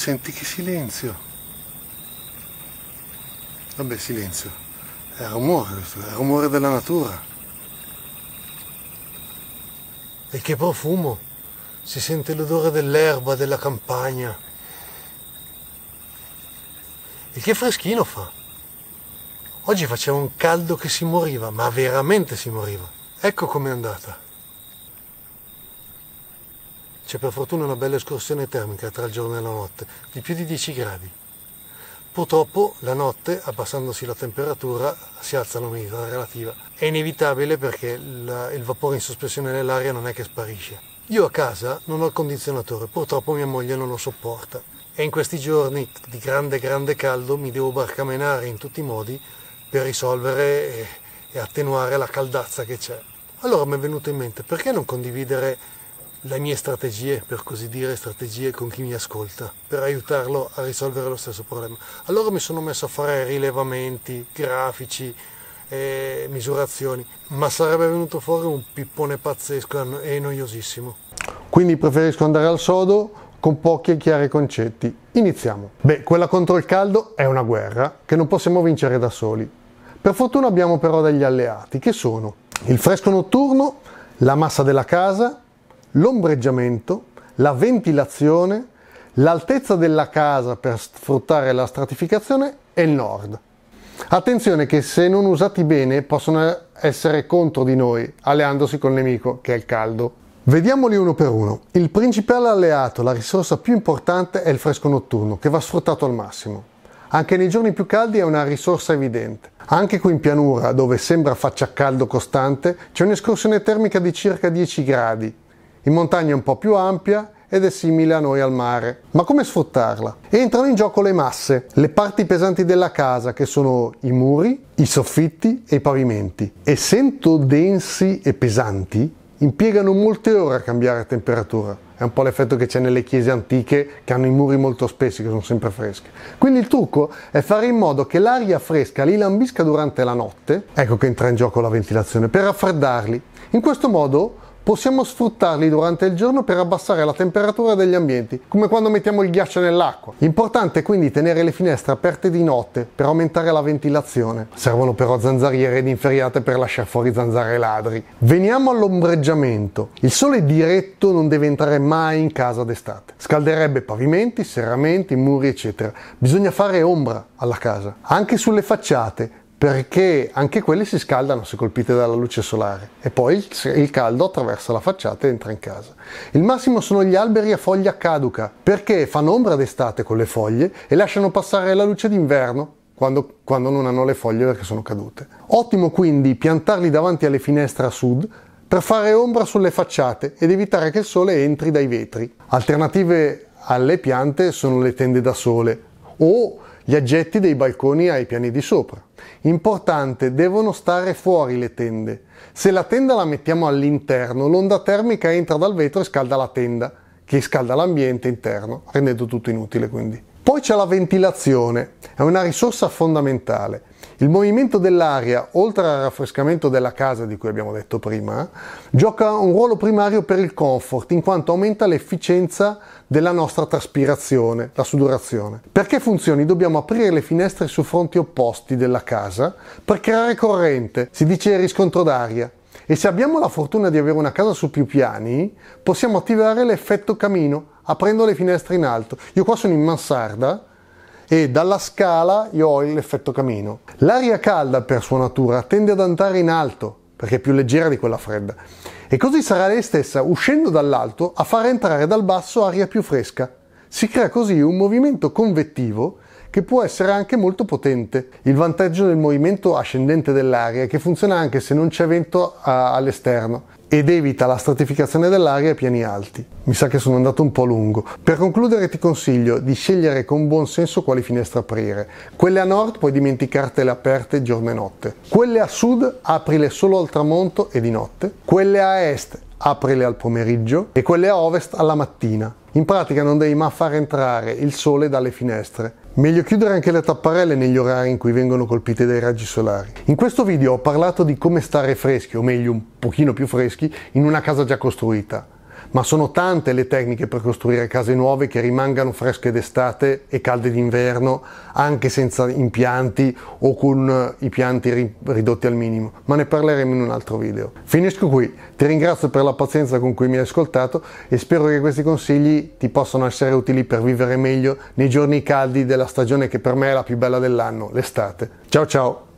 senti che silenzio. Vabbè, silenzio. È rumore questo, è rumore della natura. E che profumo! Si sente l'odore dell'erba, della campagna. E che freschino fa! Oggi faceva un caldo che si moriva, ma veramente si moriva. Ecco com'è andata. C'è per fortuna una bella escursione termica tra il giorno e la notte, di più di 10 gradi. Purtroppo la notte, abbassandosi la temperatura, si alza l'umidità relativa. È inevitabile perché il, il vapore in sospensione nell'aria non è che sparisce. Io a casa non ho il condizionatore, purtroppo mia moglie non lo sopporta. E in questi giorni di grande grande caldo mi devo barcamenare in tutti i modi per risolvere e, e attenuare la caldazza che c'è. Allora mi è venuto in mente perché non condividere le mie strategie, per così dire, strategie con chi mi ascolta, per aiutarlo a risolvere lo stesso problema. Allora mi sono messo a fare rilevamenti grafici, e misurazioni, ma sarebbe venuto fuori un pippone pazzesco e noiosissimo. Quindi preferisco andare al sodo con pochi e chiari concetti. Iniziamo. Beh, quella contro il caldo è una guerra che non possiamo vincere da soli. Per fortuna abbiamo però degli alleati, che sono il fresco notturno, la massa della casa, l'ombreggiamento, la ventilazione, l'altezza della casa per sfruttare la stratificazione e il nord. Attenzione che se non usati bene possono essere contro di noi, alleandosi col nemico che è il caldo. Vediamoli uno per uno. Il principale alleato, la risorsa più importante è il fresco notturno, che va sfruttato al massimo. Anche nei giorni più caldi è una risorsa evidente. Anche qui in pianura, dove sembra faccia caldo costante, c'è un'escursione termica di circa 10 gradi, in montagna è un po' più ampia ed è simile a noi al mare. Ma come sfruttarla? Entrano in gioco le masse, le parti pesanti della casa che sono i muri, i soffitti e i pavimenti. Essendo densi e pesanti, impiegano molte ore a cambiare temperatura. È un po' l'effetto che c'è nelle chiese antiche che hanno i muri molto spessi, che sono sempre fresche. Quindi il trucco è fare in modo che l'aria fresca li lambisca durante la notte, ecco che entra in gioco la ventilazione, per raffreddarli. In questo modo possiamo sfruttarli durante il giorno per abbassare la temperatura degli ambienti, come quando mettiamo il ghiaccio nell'acqua. Importante quindi tenere le finestre aperte di notte per aumentare la ventilazione. Servono però zanzariere ed inferriate per lasciare fuori zanzare ladri. Veniamo all'ombreggiamento. Il sole diretto non deve entrare mai in casa d'estate. Scalderebbe pavimenti, serramenti, muri, eccetera. Bisogna fare ombra alla casa. Anche sulle facciate perché anche quelle si scaldano se colpite dalla luce solare e poi il caldo attraversa la facciata e entra in casa. Il massimo sono gli alberi a foglia caduca perché fanno ombra d'estate con le foglie e lasciano passare la luce d'inverno quando, quando non hanno le foglie perché sono cadute. Ottimo quindi piantarli davanti alle finestre a sud per fare ombra sulle facciate ed evitare che il sole entri dai vetri. Alternative alle piante sono le tende da sole o gli aggetti dei balconi ai piani di sopra. Importante, devono stare fuori le tende. Se la tenda la mettiamo all'interno, l'onda termica entra dal vetro e scalda la tenda, che scalda l'ambiente interno, rendendo tutto inutile quindi. Poi c'è la ventilazione, è una risorsa fondamentale. Il movimento dell'aria, oltre al raffrescamento della casa di cui abbiamo detto prima, gioca un ruolo primario per il comfort, in quanto aumenta l'efficienza della nostra traspirazione, la sudorazione. Perché funzioni dobbiamo aprire le finestre su fronti opposti della casa per creare corrente, si dice riscontro d'aria. E se abbiamo la fortuna di avere una casa su più piani, possiamo attivare l'effetto camino aprendo le finestre in alto. Io qua sono in mansarda e dalla scala io ho l'effetto camino. L'aria calda per sua natura tende ad andare in alto perché è più leggera di quella fredda e così sarà lei stessa uscendo dall'alto a far entrare dal basso aria più fresca. Si crea così un movimento convettivo che può essere anche molto potente. Il vantaggio del movimento ascendente dell'aria è che funziona anche se non c'è vento all'esterno ed evita la stratificazione dell'aria a piani alti. Mi sa che sono andato un po' lungo. Per concludere ti consiglio di scegliere con buon senso quali finestre aprire. Quelle a nord puoi dimenticartele aperte giorno e notte. Quelle a sud aprile solo al tramonto e di notte. Quelle a est aprile al pomeriggio e quelle a ovest alla mattina. In pratica non devi mai far entrare il sole dalle finestre. Meglio chiudere anche le tapparelle negli orari in cui vengono colpite dai raggi solari. In questo video ho parlato di come stare freschi, o meglio un pochino più freschi, in una casa già costruita. Ma sono tante le tecniche per costruire case nuove che rimangano fresche d'estate e calde d'inverno, anche senza impianti o con i pianti ridotti al minimo, ma ne parleremo in un altro video. Finisco qui, ti ringrazio per la pazienza con cui mi hai ascoltato e spero che questi consigli ti possano essere utili per vivere meglio nei giorni caldi della stagione che per me è la più bella dell'anno, l'estate. Ciao ciao!